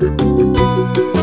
嗯。